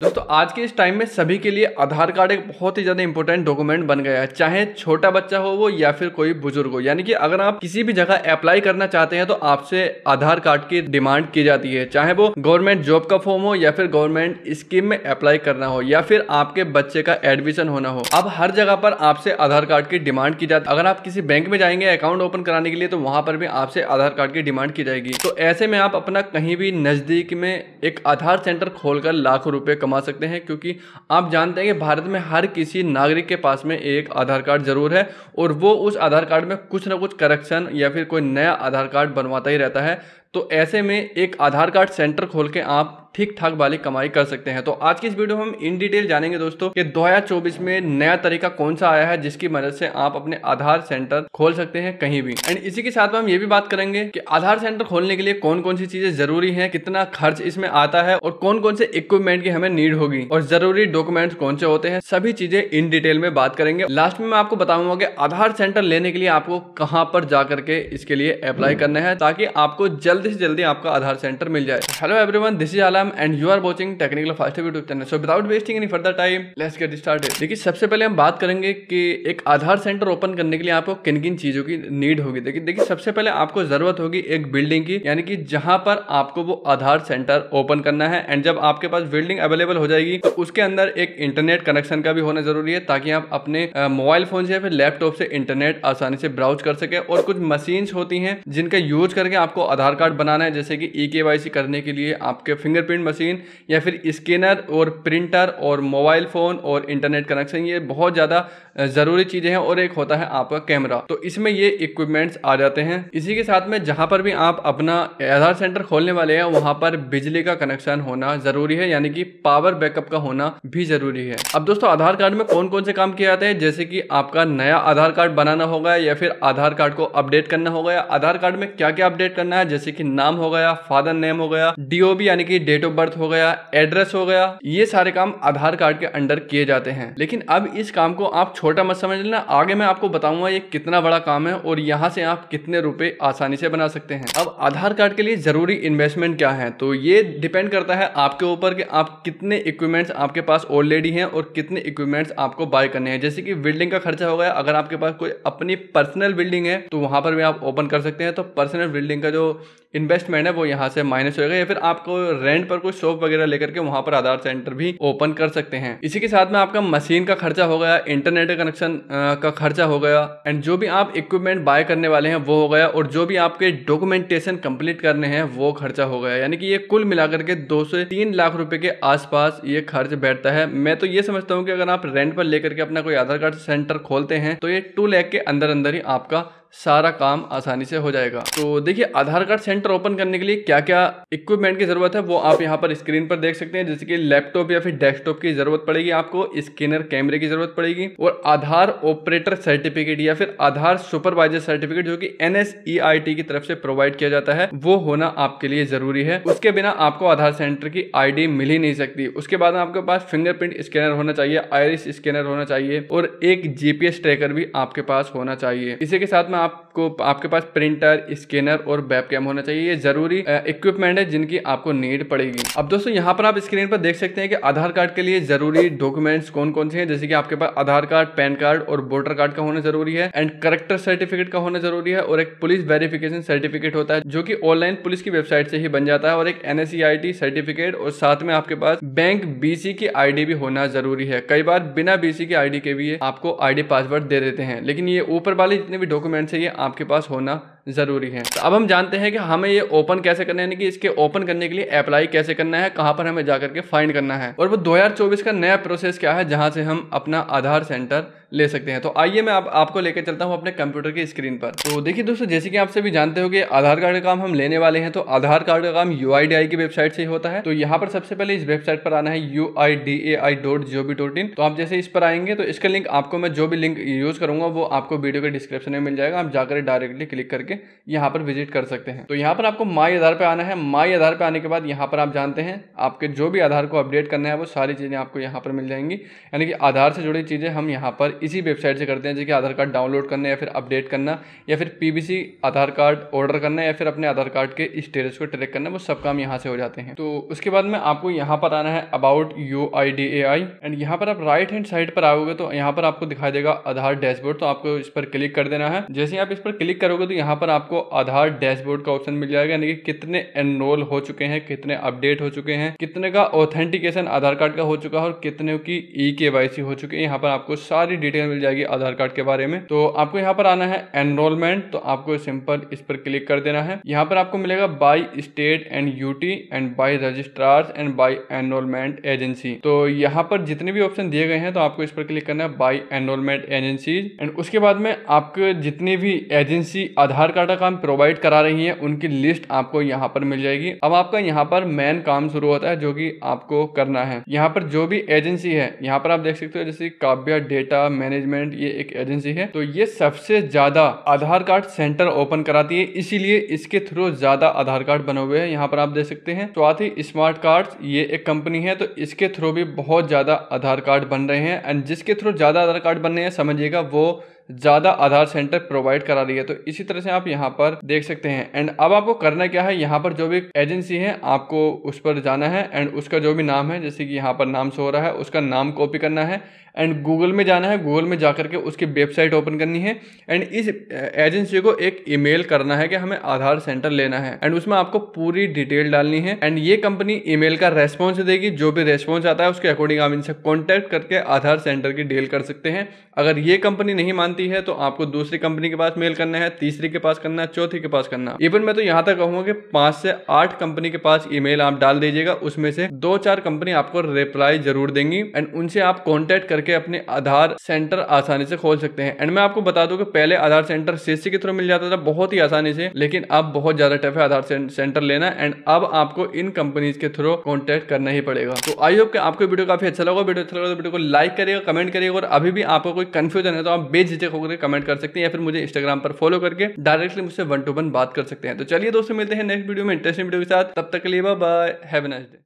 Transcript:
दोस्तों, आज के इस टाइम में सभी के लिए आधार कार्ड एक बहुत ही ज़्यादा इंपॉर्टेंट डॉक्यूमेंट बन गया है। चाहे छोटा बच्चा हो वो या फिर कोई बुज़ुर्ग हो। यानी कि अगर आप किसी भी जगह अप्लाई करना चाहते हैं तो आपसे आधार कार्ड की डिमांड की जाती है। चाहे वो गवर्नमेंट जॉब का फॉर्म हो या फिर गवर्नमेंट स्कीम में अप्लाई करना हो या फिर आपके बच्चे का एडमिशन होना हो। अब हर जगह पर आपसे आधार कार्ड की डिमांड की जाती है। अगर आप किसी बैंक में जाएँगे अकाउंट ओपन कराने के लिए तो वहाँ पर भी आपसे आधार कार्ड की डिमांड की जाएगी। तो ऐसे में आप अपना कहीं भी नज़दीक में एक आधार सेंटर खोलकर लाखों रुपए कमा सकते हैं, क्योंकि आप जानते हैं कि भारत में हर किसी नागरिक के पास में एक आधार कार्ड ज़रूर है, और वो उस आधार कार्ड में कुछ ना कुछ करेक्शन या फिर कोई नया आधार कार्ड बनवाता ही रहता है। तो ऐसे में एक आधार कार्ड सेंटर खोल के आप ठीक ठाक वाली कमाई कर सकते हैं। तो आज की इस वीडियो में हम इन डिटेल जानेंगे दोस्तों कि 2024 में नया तरीका कौन सा आया है, जिसकी मदद से आप अपने आधार सेंटर खोल सकते हैं कहीं भी। एंड इसी के साथ में हम ये भी बात करेंगे कि आधार सेंटर खोलने के लिए कौन कौन सी चीज़ें ज़रूरी है, कितना खर्च इसमें आता है और कौन कौन से इक्विपमेंट की हमें नीड होगी और ज़रूरी डॉक्यूमेंट कौन से होते हैं, सभी चीज़ें इन डिटेल में बात करेंगे। लास्ट में मैं आपको बताऊँगा कि आधार सेंटर लेने के लिए आपको कहाँ पर जाकर के इसके लिए अप्लाई करना है, ताकि आपको जल्दी से जल्दी आपका आधार सेंटर मिल जाए। Hello everyone, this is Alam and you are watching technical fast YouTube channel so without wasting any further time let's get started देखिए, सबसे पहले हम बात करेंगे कि एक आधार सेंटर ओपन करने के लिए आपको किन किन चीज़ों की नीड होगी। देखिए देखिए, सबसे पहले आपको ज़रूरत होगी एक बिल्डिंग की, यानी कि जहाँ पर आपको वो आधार सेंटर ओपन करना है। एंड जब आपके पास बिल्डिंग अवेलेबल हो जाएगी तो उसके अंदर एक इंटरनेट कनेक्शन का भी होना ज़रूरी है, ताकि आप अपने मोबाइल फ़ोन से या फिर लैपटॉप से इंटरनेट आसानी से ब्राउज कर सके। और कुछ मशीन होती हैं जिनका यूज़ करके आपको आधार कार्ड बनाना है, जैसे कि ई के करने के लिए आपके फिंगरप्रिंट मशीन या फिर स्कैनर और प्रिंटर और मोबाइल फ़ोन और इंटरनेट कनेक्शन ये बहुत ज़्यादा ज़रूरी चीज़ें हैं और एक होता है आपका कैमरा तो इसमें ये इक्विपमेंट्स आ जाते हैं। इसी के साथ में जहाँ पर भी आप अपना आधार सेंटर खोलने वाले हैं, वहाँ पर बिजली का कनेक्शन होना ज़रूरी है, यानी कि पावर बैकअप का होना भी ज़रूरी है। अब दोस्तों, आधार कार्ड में कौन कौन से काम किए जाते हैं? जैसे कि आपका नया आधार कार्ड बनाना होगा या फिर आधार कार्ड को अपडेट करना होगा। या आधार कार्ड में क्या क्या अपडेट करना है? जैसे कि नाम हो गया, फादर नेम हो गया डीओबी यानी कि डेट ऑफ़ बर्थ हो गया एड्रेस हो गया, ये सारे काम आधार कार्ड के अंडर किए जाते हैं। लेकिन अब इस काम को आप छोटा मत समझ लेना। आगे मैं आपको बताऊँगा ये कितना बड़ा काम है और यहाँ से आप कितने रुपए आसानी से बना सकते हैं। अब आधार कार्ड के लिए ज़रूरी इन्वेस्टमेंट क्या है? तो ये डिपेंड करता है आपके ऊपर कि आप कितने इक्विपमेंट्स आपके पास ऑलरेडी हैं और कितने इक्विपमेंट्स आपको बाय करने हैं। जैसे कि बिल्डिंग का खर्चा हो गया, अगर आपके पास कोई अपनी पर्सनल बिल्डिंग है तो वहाँ पर भी आप ओपन कर सकते हैं। तो पर्सनल बिल्डिंग का जो इन्वेस्टमेंट है, वो यहाँ से माइनस होगा या फिर आपको रेंट पर कोई शॉप वगैरह लेकर के वहाँ पर आधार सेंटर भी ओपन कर सकते हैं। इसी के साथ में आपका मशीन का खर्चा हो गया इंटरनेट कनेक्शन का खर्चा हो गया एंड जो भी आप इक्विपमेंट बाय करने वाले हैं वो हो गया, और जो भी आपके डॉक्यूमेंटेशन कंप्लीट करने हैं वो खर्चा हो गया। यानी कि ये कुल मिलाकर के दो से तीन लाख रुपए के आसपास ये खर्च बैठता है। मैं तो ये समझता हूँ कि अगर आप रेंट पर लेकर के अपना कोई आधार कार्ड सेंटर खोलते हैं तो ये टू लैख के अंदर अंदर ही आपका सारा काम आसानी से हो जाएगा। तो देखिए, आधार कार्ड सेंटर ओपन करने के लिए क्या क्या इक्विपमेंट की ज़रूरत है, वो आप यहाँ पर स्क्रीन पर देख सकते हैं। जैसे कि लैपटॉप या फिर डेस्कटॉप की ज़रूरत पड़ेगी आपको स्कैनर कैमरे की ज़रूरत पड़ेगी और आधार ऑपरेटर सर्टिफिकेट या फिर आधार सुपरवाइजर सर्टिफिकेट जो कि एन e की तरफ़ से प्रोवाइड किया जाता है, वो होना आपके लिए ज़रूरी है। उसके बिना आपको आधार सेंटर की आईडी मिल ही नहीं सकती। उसके बाद आपके पास फिंगरप्रिंट स्कैनर होना चाहिए आयरिस स्कैनर होना चाहिए और एक जीपीएस ट्रैकर भी आपके पास होना चाहिए। इसी के साथ में आपको, आपके पास प्रिंटर, स्कैनर और वेब कैम होना चाहिए। ये ज़रूरी इक्विपमेंट है जिनकी आपको नीड पड़ेगी। अब दोस्तों, यहाँ पर आप स्क्रीन पर देख सकते हैं कि आधार कार्ड के लिए ज़रूरी डॉक्यूमेंट्स कौन कौन से हैं, जैसे कि आपके पास आधार कार्ड, पैन कार्ड और वोटर कार्ड का होना ज़रूरी है एंड करेक्टर सर्टिफिकेट का होना ज़रूरी है और एक पुलिस वेरिफिकेशन सर्टिफिकेट होता है, जो कि ऑनलाइन पुलिस की वेबसाइट से ही बन जाता है और एक एन सर्टिफिकेट और साथ में आपके पास बैंक बीसी की आईडी भी होना ज़रूरी है। कई बार बिना बीसी की आईडी के भी आपको आईडी पासवर्ड दे देते हैं, लेकिन ये ऊपर वाले जितने भी डॉक्यूमेंट्स ये आपके पास होना ज़रूरी है। तो अब हम जानते हैं कि हमें ये ओपन कैसे करना है यानी कि इसके ओपन करने के लिए अप्लाई कैसे करना है कहाँ पर हमें जाकर के फाइंड करना है। और वो 2024 का नया प्रोसेस क्या है जहाँ से हम अपना आधार सेंटर ले सकते हैं। तो आइए मैं आप, आपको लेकर चलता हूँ अपने कंप्यूटर की स्क्रीन पर। तो देखिए दोस्तों जैसे कि आपसे भी जानते हो कि आधार कार्ड का काम हम लेने वाले हैं। तो आधार कार्ड का काम यू की वेबसाइट से ही होता है। तो यहाँ पर सबसे पहले इस वेबसाइट पर आना है यू तो आप जैसे इस पर आएँगे तो इसका लिंक आपको मैं जो भी लिंक यूज़ करूँगा वो आपको वीडियो के डिस्क्रिप्शन में मिल जाएगा। आप जाकर डायरेक्टली क्लिक करके यहाँ पर विज़िट कर सकते हैं। तो यहाँ पर आपको माई आधार पर आना है। माई आधार पर आने के बाद यहाँ पर आप जानते हैं, आपके जो भी आधार को अपडेट करना है, वो सारी चीज़ें आपको यहाँ पर मिल जाएँगी। यानी कि आधार से जुड़ी चीज़ें हम यहाँ पर इसी वेबसाइट से करते हैं, जैसे आधार कार्ड डाउनलोड करना या फिर अपडेट करना, या फिर पीबीसी आधार कार्ड ऑर्डर करना, या फिर अपने आधार कार्ड के स्टेटस को ट्रैक करना, वो सब काम यहाँ से हो जाते हैं। तो उसके बाद में आपको यहाँ पर आना है about U I D A I and यहाँ पर आप राइट हैंड साइड पर आओगे तो यहाँ पर आपको दिखाई देगा आधार डैशबोर्ड तो आपको इस पर क्लिक कर देना है। जैसे आप इस पर क्लिक करोगे तो यहाँ पर आपको आधार डैशबोर्ड का ऑप्शन मिल जाएगा, यानी कि कितने एनरोल हो चुके हैं, कितने अपडेट हो चुके हैं, कितने का ऑथेंटिकेशन आधार कार्ड का हो चुका है और कितने की ई के हो चुकी है। यहाँ पर आपको सारी डिटेल मिल जाएगी आधार कार्ड के बारे में। तो आपको यहाँ पर आना है एनरोलमेंट तो आपको सिंपल इस पर क्लिक कर देना है। यहाँ पर आपको मिलेगा by state and UT and by registrar and by enrolment agency तो यहाँ पर जितने भी ऑप्शन दिए गए हैं तो आपको इस पर क्लिक करना है बाई एनरोलमेंट एजेंसी एंड उसके बाद में आपके जितनी भी एजेंसी आधार कार्ड का काम प्रोवाइड करा रही है, उनकी लिस्ट आपको यहाँ पर मिल जाएगी। अब आपका यहाँ पर मेन काम शुरू होता है, जो कि आपको करना है। यहाँ पर जो भी एजेंसी है, यहाँ पर आप देख सकते हो, जैसे काव्या डेटा मैनेजमेंट ये एक एजेंसी है। तो ये सबसे ज़्यादा आधार कार्ड सेंटर ओपन कराती है, इसीलिए इसके थ्रू ज़्यादा आधार कार्ड बने हुए हैं। यहाँ पर आप देख सकते हैं तो आती स्मार्ट कार्ड ये एक कंपनी है तो इसके थ्रू भी बहुत ज़्यादा आधार कार्ड बन रहे हैं। एंड जिसके थ्रू ज़्यादा आधार कार्ड बन रहे हैं, समझिएगा, वो ज़्यादा आधार सेंटर प्रोवाइड करा रही है तो इसी तरह से आप यहाँ पर देख सकते हैं। एंड अब आपको करना क्या है, यहाँ पर जो भी एजेंसी है, आपको उस पर जाना है, एंड उसका जो भी नाम है, जैसे कि यहाँ पर नाम से हो रहा है, उसका नाम कॉपी करना है, एंड गूगल में जाना है, गूगल में जा करके उसकी वेबसाइट ओपन करनी है, एंड इस एजेंसी को एक ईमेल करना है कि हमें आधार सेंटर लेना है, एंड उसमें आपको पूरी डिटेल डालनी है, एंड ये कंपनी ईमेल का रेस्पॉन्स देगी, जो भी रेस्पॉन्स आता है, उसके अकॉर्डिंग आप इनसे कॉन्टैक्ट करके आधार सेंटर की डील कर सकते हैं। अगर ये कंपनी नहीं मानती है तो आपको दूसरी कंपनी के पास मेल करना है, तीसरी के पास करना है, चौथी के पास करना इवन मैं तो यहाँ तक कहूँगा कि पाँच से आठ कंपनी के पास ईमेल आप डाल दीजिएगा, उसमें से दो चार कंपनी आपको रिप्लाई ज़रूर देंगी एंड उनसे आप कॉन्टेक्ट करके अपने आधार सेंटर आसानी से खोल सकते हैं। एंड मैं आपको बता दूँ कि पहले आधार सेंटर सीसी के थ्रू मिल जाता था, बहुत ही आसानी से, लेकिन अब बहुत ज़्यादा टफ है आधार सेंटर लेना एंड अब आपको इन कंपनीज़ के थ्रू कॉन्टेक्ट करना ही पड़ेगा। तो आई होप आपको वीडियो काफ़ी अच्छा लगा, वीडियो अच्छा लगा तो वीडियो को लाइक करिएगा कमेंट करिएगा, और अभी भी आपको कोई कंफ्यूजन है तो आप बेझिझक होकर कमेंट कर सकते हैं या फिर मुझे इंस्टाग्राम पर फॉलो करके डायरेक्टली मुझसे वन टू वन बात कर सकते हैं। तो चलिए दोस्तों, मिलते हैं नेक्स्ट वीडियो में इंटरेस्टिंग वीडियो के साथ। तब तक के लिए बाय हैव नाइस डे